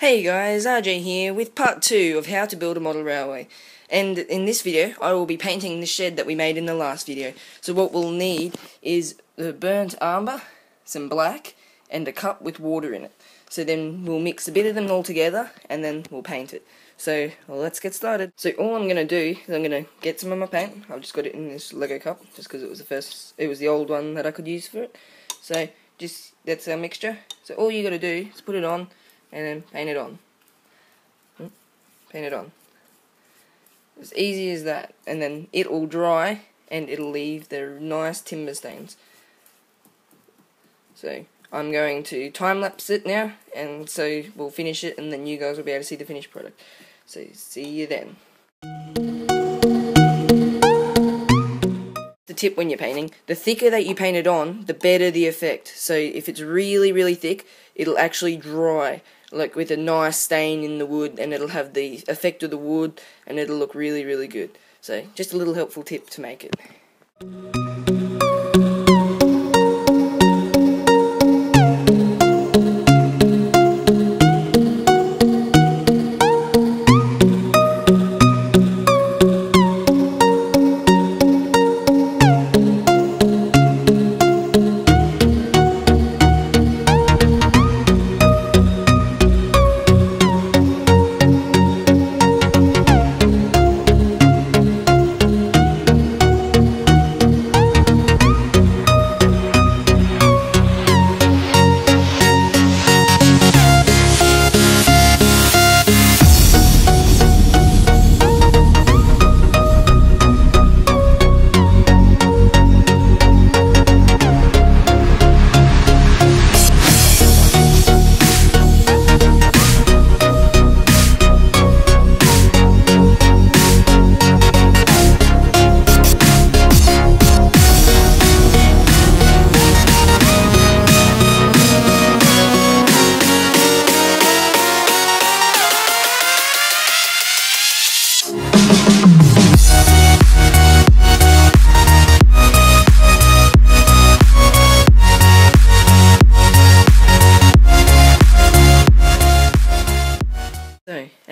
Hey guys, RJ here with part 2 of how to build a model railway. And in this video, I will be painting the shed that we made in the last video. So what we'll need is the burnt umber, some black, and a cup with water in it. So then we'll mix a bit of them all together, and then we'll paint it. So, let's get started. So all I'm going to do is I'm going to get some of my paint. I've just got it in this Lego cup, just because it was the first, it was the old one that I could use for it. So, just, that's our mixture. So all you got to do is put it on, and then paint it on. Hmm? Paint it on. As easy as that, and then it will dry and it'll leave the nice timber stains. So I'm going to time lapse it now, and so we'll finish it, and then you guys will be able to see the finished product. So see you then. The tip when you're painting, the thicker that you paint it on, the better the effect. So if it's really, really thick, it'll actually dry like with a nice stain in the wood and it'll have the effect of the wood and it'll look really really good. So just a little helpful tip to make it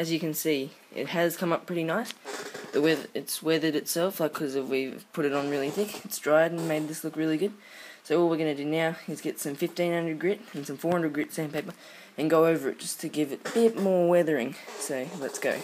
as you can see, it has come up pretty nice. The weather, it's weathered itself, like because we've put it on really thick. It's dried and made this look really good. So all we're going to do now is get some 1500 grit and some 400 grit sandpaper and go over it just to give it a bit more weathering. So, let's go.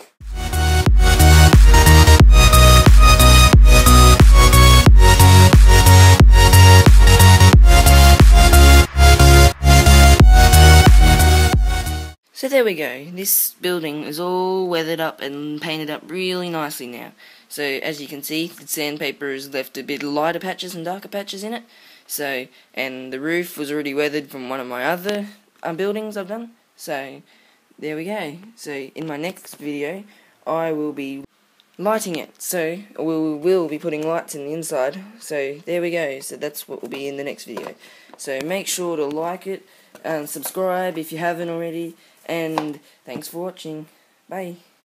So there we go. This building is all weathered up and painted up really nicely now. So as you can see, the sandpaper has left a bit lighter patches and darker patches in it. So and the roof was already weathered from one of my other uh, buildings I've done. So there we go. So in my next video, I will be lighting it. So we will be putting lights in the inside. So there we go. So that's what will be in the next video. So make sure to like it and subscribe if you haven't already. And thanks for watching. Bye.